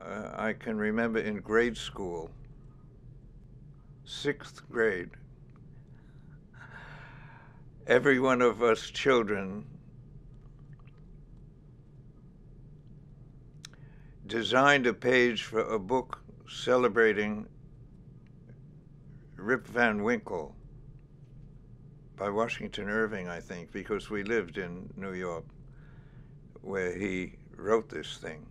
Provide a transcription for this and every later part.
uh, I can remember in grade school, sixth grade, every one of us children designed a page for a book celebrating Rip Van Winkle by Washington Irving, I think, because we lived in New York where he wrote this thing.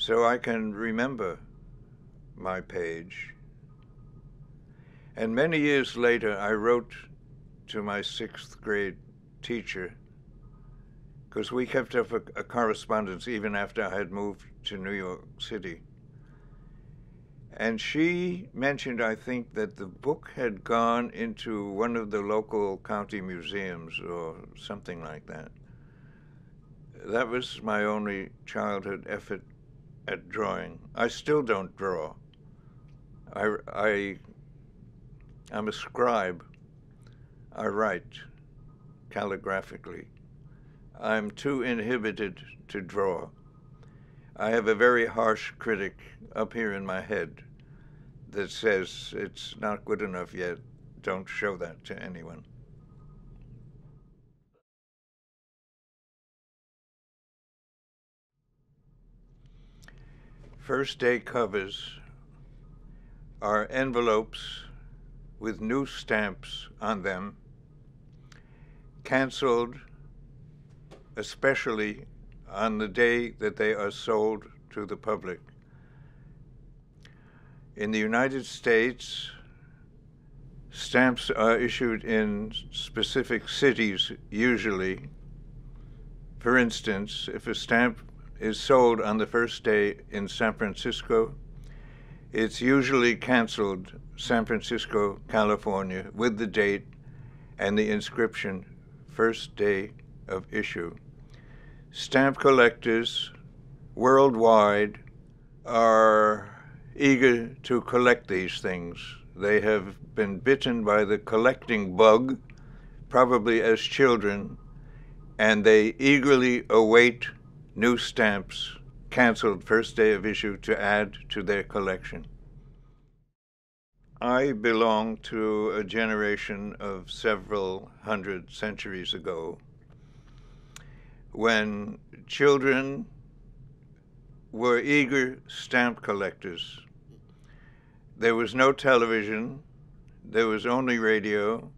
So I can remember my page. And many years later, I wrote to my sixth grade teacher because we kept up a, a, correspondence even after I had moved to New York City. And she mentioned, I think, that the book had gone into one of the local county museums or something like that. That was my only childhood effort at drawing. I still don't draw. I, I, I'm a scribe. I write calligraphically. I'm too inhibited to draw. I have a very harsh critic up here in my head that says it's not good enough yet. Don't show that to anyone. First day covers are envelopes with new stamps on them, canceled especially on the day that they are sold to the public. In the United States, stamps are issued in specific cities usually. For instance, if a stamp is sold on the first day in San Francisco, it's usually canceled San Francisco, California, with the date and the inscription, first day of issue. Stamp collectors worldwide are eager to collect these things. They have been bitten by the collecting bug, probably as children, and they eagerly await new stamps canceled first day of issue to add to their collection. I belong to a generation of several hundred centuries ago when children were eager stamp collectors. There was no television, there was only radio.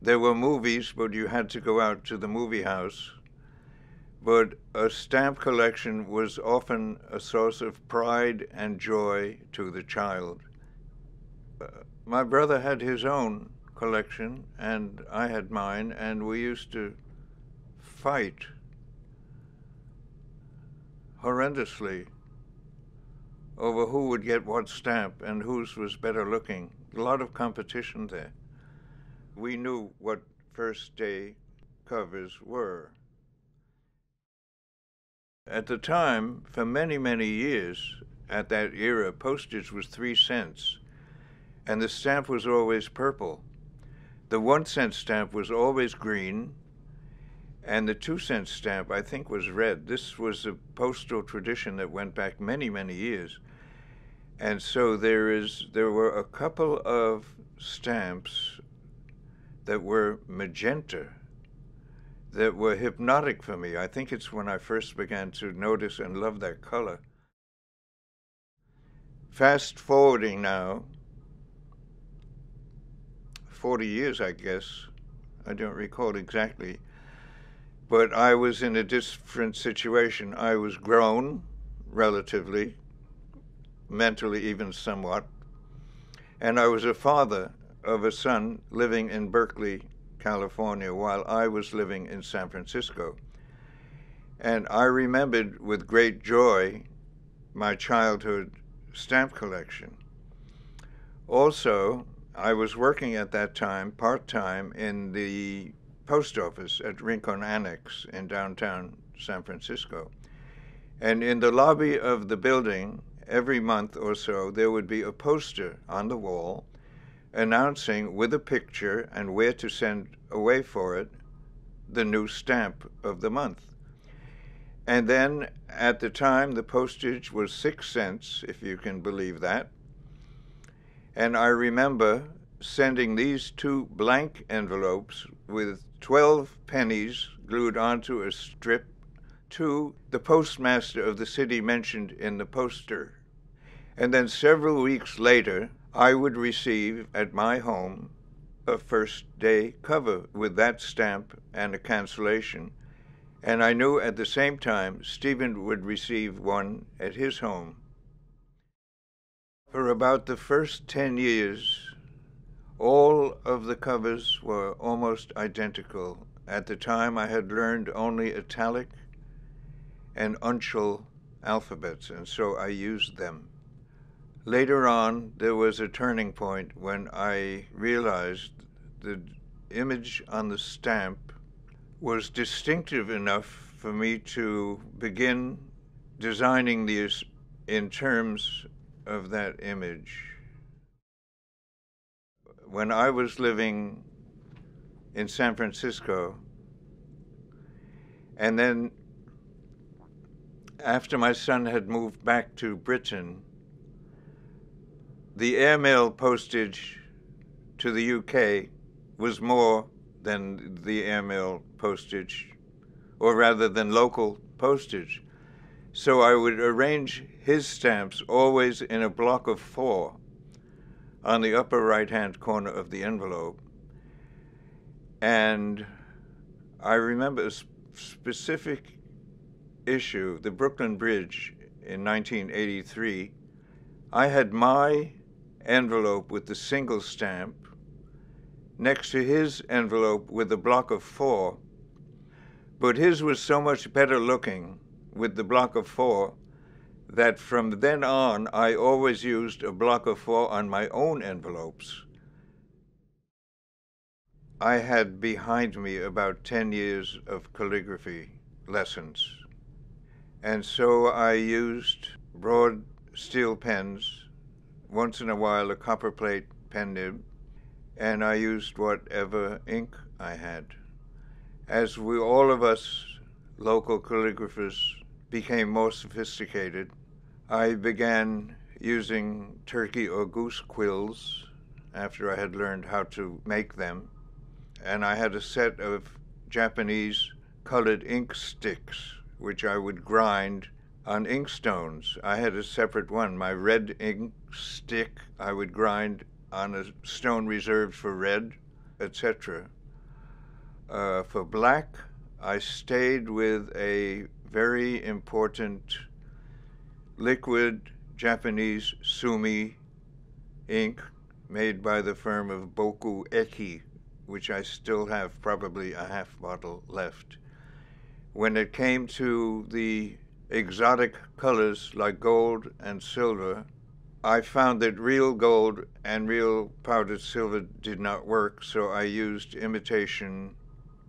There were movies, but you had to go out to the movie house. But a stamp collection was often a source of pride and joy to the child. Uh, my brother had his own collection, and I had mine, and we used to fight horrendously over who would get what stamp and whose was better looking. A lot of competition there. We knew what first day covers were. At the time, for many, many years, at that era, postage was three cents, and the stamp was always purple. The one cent stamp was always green, and the two cent stamp, I think, was red. This was a postal tradition that went back many, many years. And so there is there were a couple of stamps that were magenta that were hypnotic for me. I think it's when I first began to notice and love that color. Fast forwarding now, 40 years, I guess, I don't recall exactly, but I was in a different situation. I was grown, relatively, mentally, even somewhat, and I was a father of a son living in Berkeley, California, while I was living in San Francisco. And I remembered with great joy my childhood stamp collection. Also, I was working at that time part time in the post office at Rincon Annex in downtown San Francisco. And in the lobby of the building, every month or so, there would be a poster on the wall announcing with a picture and where to send away for it the new stamp of the month. And then at the time, the postage was six cents, if you can believe that. And I remember sending these two blank envelopes with 12 pennies glued onto a strip to the postmaster of the city mentioned in the poster. And then several weeks later, I would receive at my home a first day cover with that stamp and a cancellation. And I knew at the same time Stephen would receive one at his home. For about the first 10 years, all of the covers were almost identical. At the time, I had learned only italic and uncial alphabets, and so I used them. Later on, there was a turning point when I realized the image on the stamp was distinctive enough for me to begin designing these in terms of that image. When I was living in San Francisco, and then after my son had moved back to Britain, the airmail postage to the UK was more than the airmail postage, or rather than local postage. So I would arrange his stamps always in a block of four on the upper right hand corner of the envelope. And I remember a specific issue, the Brooklyn Bridge in 1983. I had my envelope with the single stamp next to his envelope with a block of four, but his was so much better looking with the block of four that from then on I always used a block of four on my own envelopes. I had behind me about 10 years of calligraphy lessons, and so I used broad steel pens once in a while a copperplate pen nib, and I used whatever ink I had. As we all of us local calligraphers became more sophisticated, I began using turkey or goose quills after I had learned how to make them. And I had a set of Japanese colored ink sticks, which I would grind on inkstones. I had a separate one. My red ink stick I would grind on a stone reserved for red, etc. Uh, for black, I stayed with a very important liquid Japanese sumi ink made by the firm of Boku Eki, which I still have probably a half bottle left. When it came to the exotic colors like gold and silver, I found that real gold and real powdered silver did not work, so I used imitation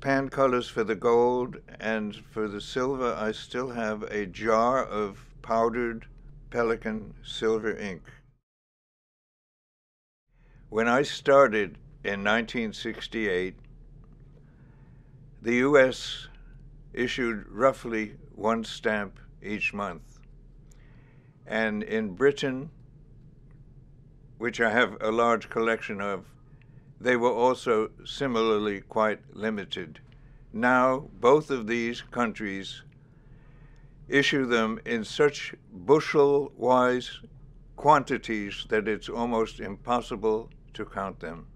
pan colors for the gold, and for the silver, I still have a jar of powdered Pelikan silver ink. When I started in 1968, the U.S. issued roughly one stamp each month. And in Britain, which I have a large collection of, they were also similarly quite limited. Now, both of these countries issue them in such bushel wise quantities that it's almost impossible to count them.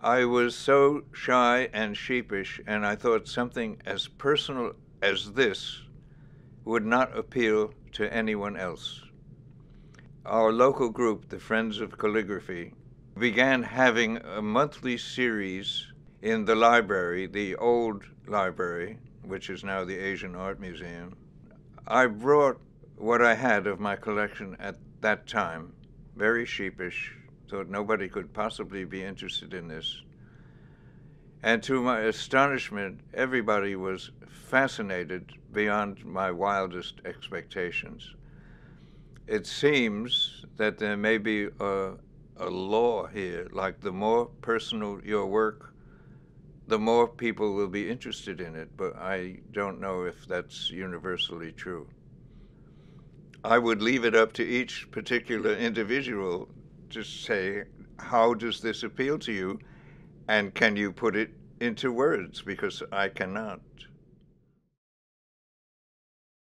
I was so shy and sheepish, and I thought something as personal as this would not appeal to anyone else. Our local group, the Friends of Calligraphy, began having a monthly series in the library, the old library, which is now the Asian Art Museum. I brought what I had of my collection at that time, very sheepish, thought nobody could possibly be interested in this. And to my astonishment, everybody was fascinated beyond my wildest expectations. It seems that there may be a, a law here like the more personal your work, the more people will be interested in it, but I don't know if that's universally true. I would leave it up to each particular individual to say, how does this appeal to you? And can you put it into words? Because I cannot.